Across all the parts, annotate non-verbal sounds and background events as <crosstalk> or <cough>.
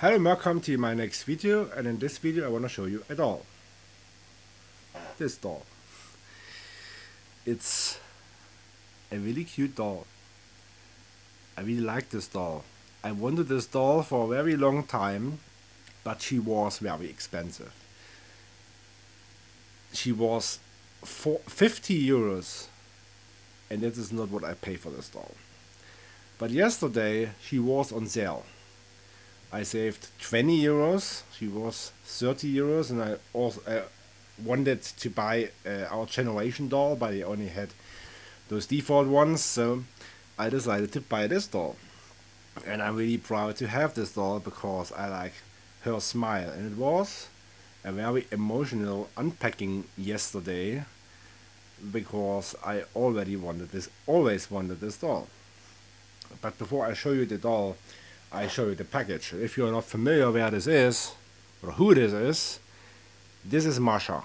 Hello and welcome to my next video and in this video I want to show you a doll. This doll. It's a really cute doll. I really like this doll. I wanted this doll for a very long time but she was very expensive. She was for 50 euros and that is not what I pay for this doll. But yesterday she was on sale I saved 20 euros. She was 30 euros, and I also uh, wanted to buy uh, our generation doll, but I only had those default ones, so I decided to buy this doll. And I'm really proud to have this doll because I like her smile, and it was a very emotional unpacking yesterday because I already wanted this, always wanted this doll. But before I show you the doll, I show you the package. If you're not familiar where this is, or who this is, this is Masha.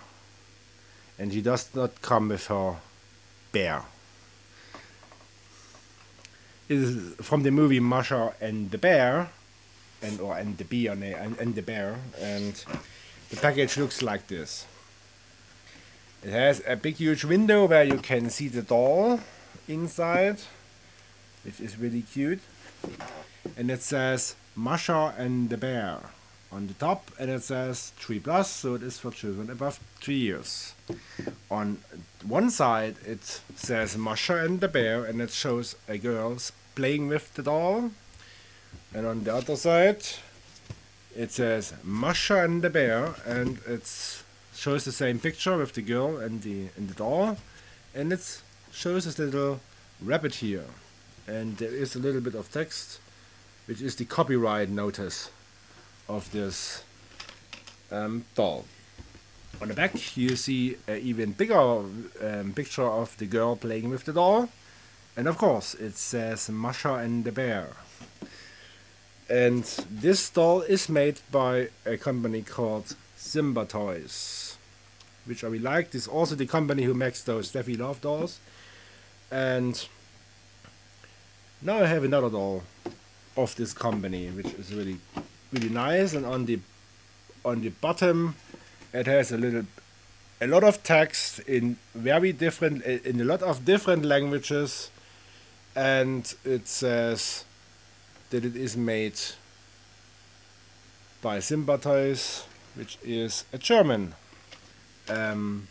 And she does not come with her bear. It is from the movie Masha and the Bear, and or and the bee and, and, and the bear, and the package looks like this. It has a big huge window where you can see the doll inside, which is really cute and it says Masha and the Bear on the top and it says 3 plus so it is for children above 3 years. On one side it says Masha and the Bear and it shows a girl playing with the doll. And on the other side it says Masha and the Bear and it shows the same picture with the girl and the, and the doll. And it shows this little rabbit here. And there is a little bit of text which is the copyright notice of this um, doll. On the back you see an even bigger um, picture of the girl playing with the doll and of course it says Masha and the Bear. And this doll is made by a company called Simba Toys, which I really like. This is also the company who makes those Steffi Love dolls. And now I have another doll of this company, which is really really nice. And on the on the bottom, it has a little a lot of text in very different in a lot of different languages, and it says that it is made by Toys, which is a German um,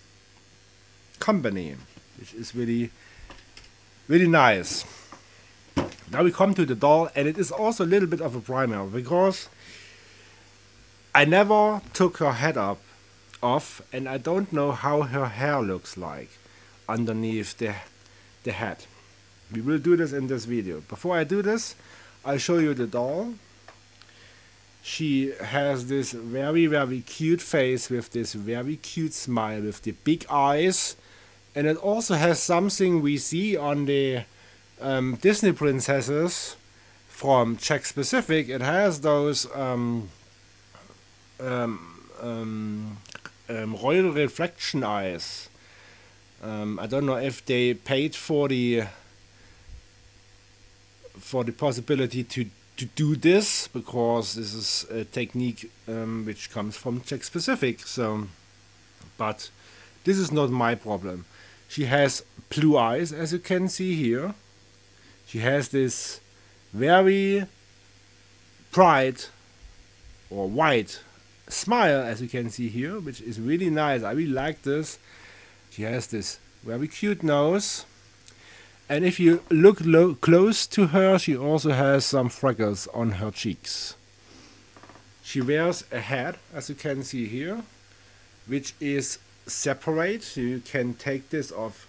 company, which is really really nice. Now we come to the doll, and it is also a little bit of a primer because I never took her head up off, and I don't know how her hair looks like underneath the the head. We will do this in this video. Before I do this, I'll show you the doll. She has this very very cute face with this very cute smile with the big eyes and it also has something we see on the um, Disney princesses from Jakks Pacific, it has those um, um, um, um royal reflection eyes. Um, I don't know if they paid for the for the possibility to to do this because this is a technique which comes from Jakks Pacific. So, but this is not my problem. She has blue eyes, as you can see here she has this very bright or white smile as you can see here which is really nice. I really like this. She has this very cute nose. And if you look close to her she also has some freckles on her cheeks. She wears a hat as you can see here which is separate. You can take this off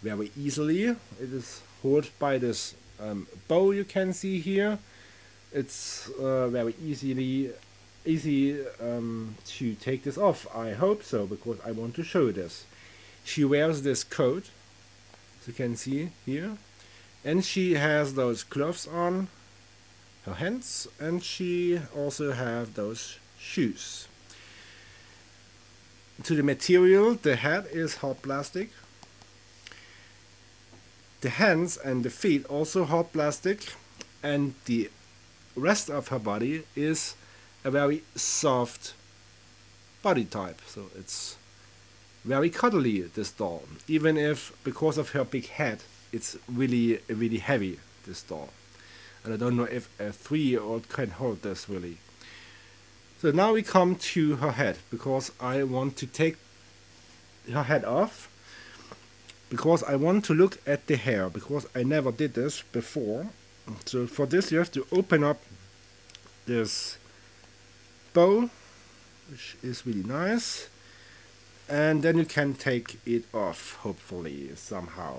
very easily. It is held by this um, bow you can see here. It's uh, very easily easy um, to take this off. I hope so because I want to show this. She wears this coat, as you can see here, and she has those gloves on her hands, and she also have those shoes. To the material, the hat is hard plastic the hands and the feet also hard plastic and the rest of her body is a very soft body type. So it's very cuddly, this doll. Even if, because of her big head, it's really, really heavy, this doll. And I don't know if a three-year-old can hold this really. So now we come to her head, because I want to take her head off. Because I want to look at the hair, because I never did this before. So for this you have to open up this bow, which is really nice. And then you can take it off, hopefully, somehow.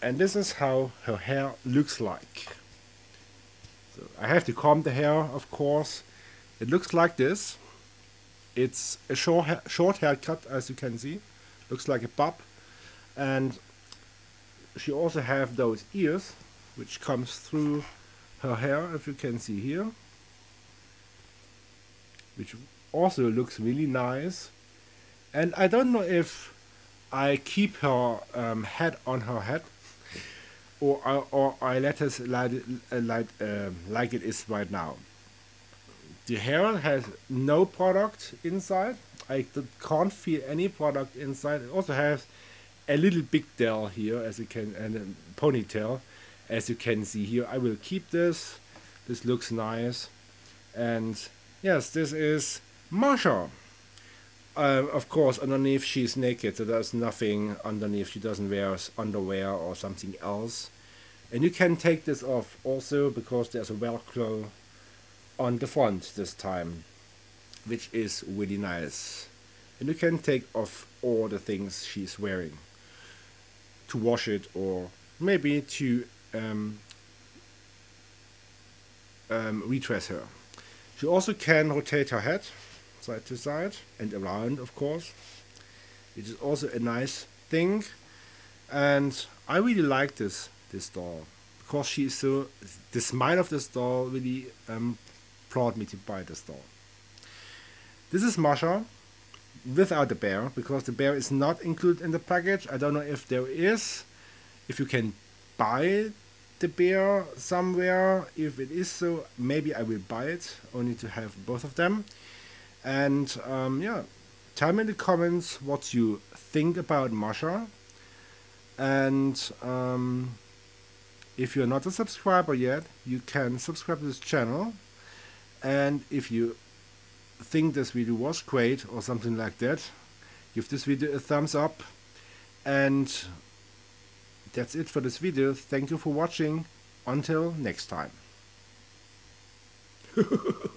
And this is how her hair looks like. So I have to comb the hair, of course. It looks like this. It's a short, ha short haircut, as you can see. Looks like a bob. And she also have those ears, which comes through her hair, if you can see here. Which also looks really nice. And I don't know if I keep her um, head on her head or, or, or I let like, uh, like, uh, like it is right now. The hair has no product inside. I can't feel any product inside. It also has a little big tail here, as you can, and a ponytail, as you can see here. I will keep this. This looks nice, and yes, this is Masha. Uh, of course, underneath she's naked, so there's nothing underneath. She doesn't wear underwear or something else. And you can take this off also because there's a Velcro on the front this time, which is really nice. And you can take off all the things she's wearing to wash it or maybe to um, um, redress her. She also can rotate her head side to side and around of course which is also a nice thing and I really like this this doll because she is so the smile of this doll really um, brought me to buy this doll this is Masha without the bear because the bear is not included in the package I don't know if there is if you can buy the bear somewhere if it is so maybe I will buy it only to have both of them and um, yeah, tell me in the comments what you think about Masha. And um, if you're not a subscriber yet, you can subscribe to this channel. And if you think this video was great or something like that, give this video a thumbs up. And that's it for this video. Thank you for watching. Until next time. <laughs>